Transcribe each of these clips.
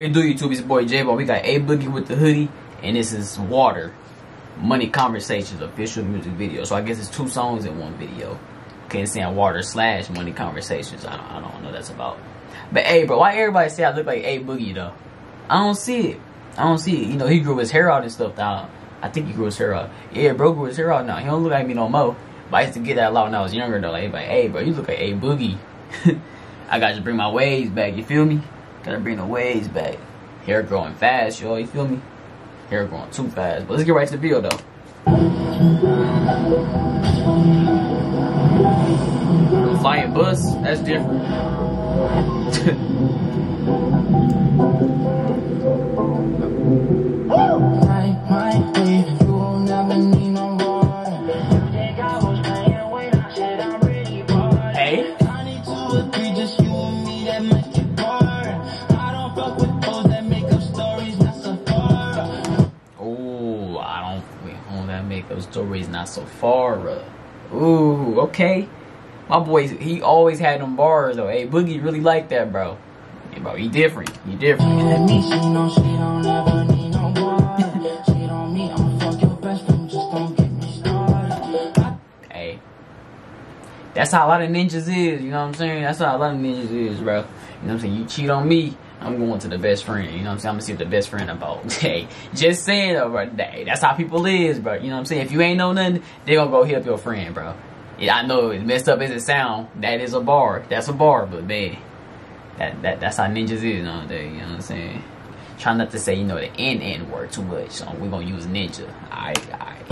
Hey, do YouTube, it's boy J-Bone. We got A Boogie Wit da Hoodie, and this is Water, Money Conversations official music video. So I guess it's two songs in one video. Can't say Water slash Money Conversations. I don't, I don't know what that's about. But hey, bro, why everybody say I look like A Boogie though? I don't see it. I don't see it. You know, he grew his hair out and stuff now. I think he grew his hair out. Yeah, bro grew his hair out now. He don't look like me no more. But I used to get that a lot when I was younger though. Like, hey, bro, you look like A Boogie. I got to bring my waves back. You feel me? Gotta bring the waves back. Hair growing fast, y'all. You feel me? Hair growing too fast. But let's get right to the video, though. Flying bus, that's different. make those stories not so far. Ooh, okay. My boy, he always had them bars though. Hey, Boogie really like that, bro. Yeah, bro, he different. He different. hey, that's how a lot of ninjas is. You know what I'm saying? That's how a lot of ninjas is, bro. You know what I'm saying? You cheat on me, I'm going to the best friend. You know what I'm saying? I'm gonna see what the best friend about. Hey, just saying bro. Hey, that's how people is, bro. You know what I'm saying? If you ain't know nothing, they gonna go up your friend, bro. Yeah, I know it's messed up as it sound. That is a bar. That's a bar, but man, that that that's how ninjas is nowadays. You know what I'm saying? Try not to say, you know, the N N word too much. So we're gonna use ninja. Alright, alright.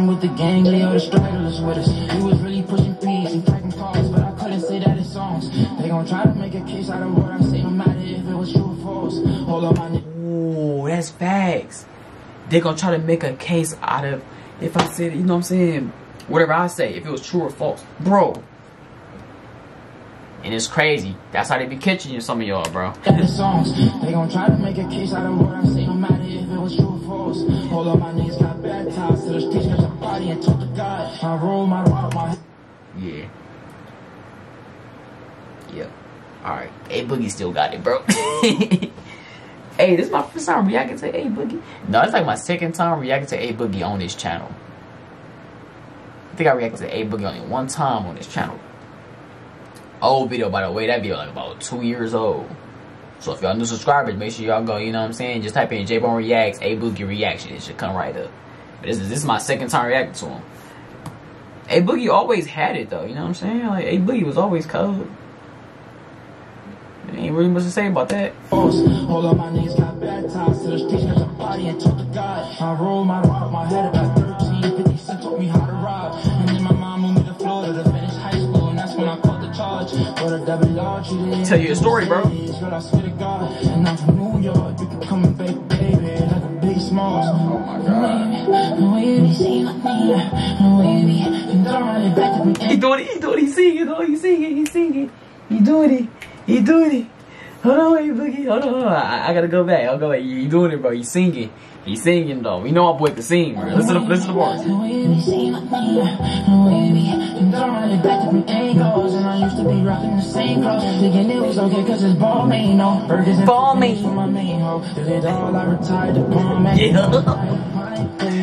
I'm with the gang, or the stragglers with us. He was really pushing peace and packing cars, but I couldn't say that in songs. They gon' try to make a case out of what I say, no matter if it was true or false. Hold on, my. Ooh, that's facts. They gonna try to make a case out of if I said, you know what I'm saying, whatever I say, if it was true or false. Bro, and it's crazy. That's how they be catching you, some of y'all, bro. the songs, they gon' try to make a case out of what I say, no matter if it was true or false. Hold on, my niggas talk to My roll, my rock, my... Yeah. Yep. Alright. A Boogie still got it, bro. hey, this is my first time reacting to A Boogie. No, it's like my second time reacting to A Boogie on this channel. I think I reacted to A Boogie only one time on this channel old video, by the way. That video like about two years old. So if y'all new subscribers, make sure y'all go, you know what I'm saying? Just type in J-Bone Reacts, A Boogie Reaction. It should come right up. But this is this is my second time reacting to him. A Boogie always had it though, you know what I'm saying? Like A Boogie was always cold. There ain't really much to say about that. Hold up, my niggas got baptized to the stage, got your body and talk to God. I roll my rock, my head about 13, 50 cent taught me how to rob. And then my mom moved me to Florida to finish high school, and that's when I caught the charge Tell you a story, bro. I'm from New York. You can come He doing it, he doing it, he singing, oh, he singing, he singing. He doing it, he doing it. Hold on, wait, Boogie, hold on, hold on. I, I gotta go back, I'll go back. You doing it, bro, you singing. He's singing though. We know our boy can sing, bro. Listen to listen to the bars. Ball me. Bro,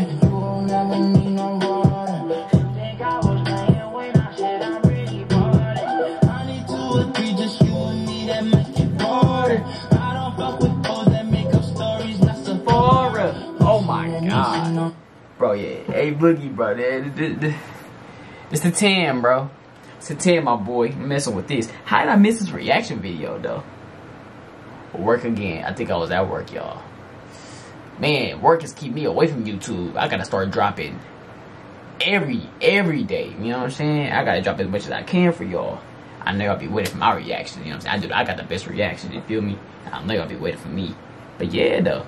Hey, Boogie, bro. It's the 10, bro. It's the 10, my boy. I'm messing with this. How did I miss this reaction video, though? Work again. I think I was at work, y'all. Man, work is keep me away from YouTube. I gotta start dropping every, every day. You know what I'm saying? I gotta drop as much as I can for y'all. I know y'all be waiting for my reaction. You know what I'm saying? I do. I got the best reaction. You feel me? I know y'all be waiting for me. But yeah, though.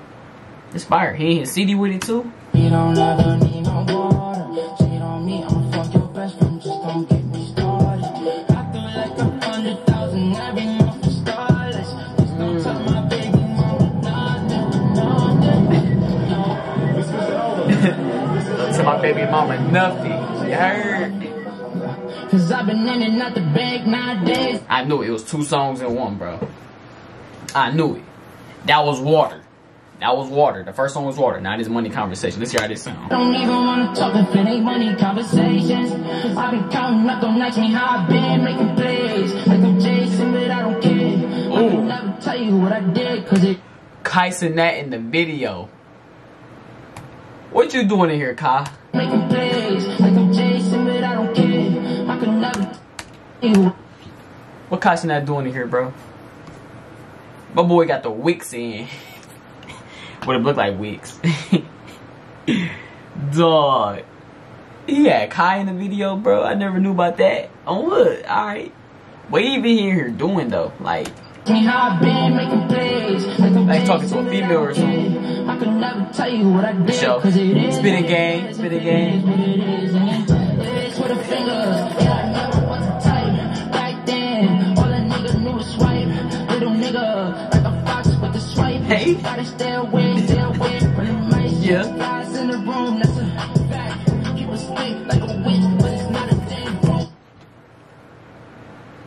It's fire. He ain't CD with it too. You don't ever need no water. Cheat on me, I'ma fuck your best friend. Just don't get me started. I do like a hundred thousand every month for starless. Just don't tell my baby mama nothing, nothing. No. to my my baby mama nothing. You heard? Cause I've been in and out the bank nowadays. I knew it. it was two songs in one, bro. I knew it. That was water. That was water. The first song was water. Now this money conversation. Let's hear how this sound. Don't even wanna talk if it ain't money conversations. I've been counting up nights, me how I've been making plays. Like I'm Jason, but I don't care. I Ooh. can never tell you what I did, cause it Kai Cenat in the video. What you doing in here, Kai? making plays. Like I'm Jason, but I don't care. I can never tell you. What Kai Cenat doing in here, bro? My boy got the wicks in. What it looked like wicks. Dog. He had Kai in the video, bro. I never knew about that. Oh, On what? Alright. What he even here doing though? Like, Me how I've been making plays. Like talking to a Jason, but I female or something. I can never tell you what I did, show. cause it is. Spit a game, a game. What it is, and it is with a finger. Yeah, I never was a type. Back then, all a nigga knew was swipe. Little nigga, like a fox with the swipe. Hey. Guys in the room, that's a fact. Keep a stick like a witch, but it's not a damn broom.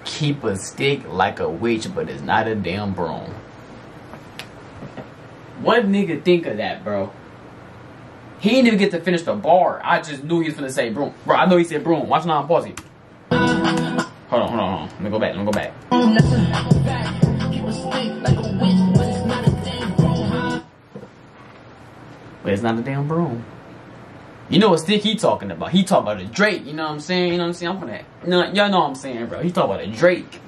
keep a stick like a witch, but it's not a damn broom. What nigga think of that, bro? He didn't even get to finish the bar. I just knew he was gonna say broom. Bro, I know he said broom. Watch now, I'm pausing. Hold on, hold on, hold on. Let me go back, let me go back. But it's not a damn broom. You know what stick he talking about? He talking about a Draco, you know what I'm saying? You know what I'm saying? I'm gonna, know, y'all know what I'm saying, bro. He talking about a Draco.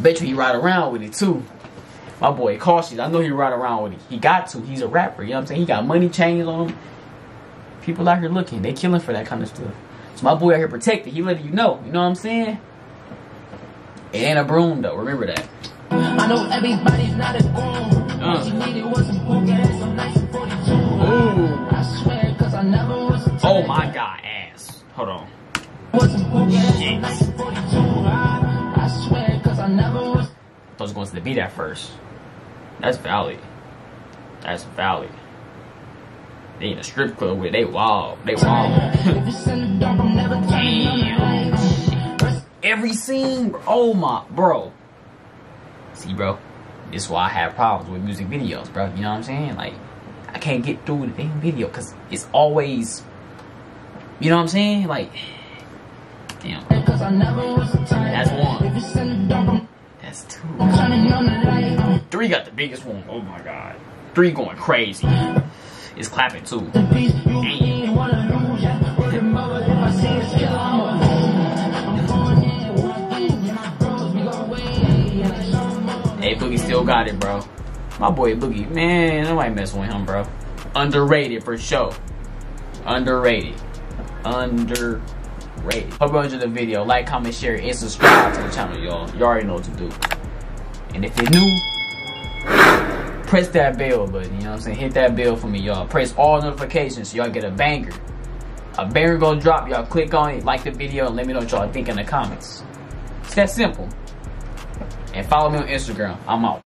Bet you he ride around with it too. My boy cautious. I know he ride around with it. He got to. He's a rapper. You know what I'm saying? He got money chains on him. People out here looking. They killing for that kind of stuff. So my boy out here protected. He letting you know. You know what I'm saying? It ain't a broom though. Remember that. I know everybody's not a groom. Uh. Oh my god, ass. Hold on. Was some book and some Yes. I, I swear, cause I never was. Oh going to the beat at first. That's valid. That's valid. They in a strip club with they wild. They wild. if it's in the dark, I'm never turning on the light. Rest Every scene, bro. oh my, bro. See, bro, this is why I have problems with music videos, bro. You know what I'm saying? Like, I can't get through the damn video because it's always, you know what I'm saying? Like, damn, Cause I never was a type. That's one. If it's in the dark, I'm that's two. turning on the light. Three got the biggest one. Oh my god. Three going crazy. It's clapping too. The peace you ain't wanna lose ya. Word of mother, if I see a skill, I'm a I'm going in, walking, and my bros, we go way. And I show 'em all. Hey, Boogie still got it, bro. My boy Boogie, man, nobody messing with him, bro. Underrated for sure. Underrated. Underrated. Hope you enjoyed the video. Like, comment, share, and subscribe to the channel, y'all. Y'all already know what to do. And if you're new, press that bell button, you know what I'm saying? Hit that bell for me, y'all. Press all notifications so y'all get a banger. A banger gonna drop, y'all click on it, like the video, and let me know what y'all think in the comments. It's that simple. And follow me on Instagram. I'm out.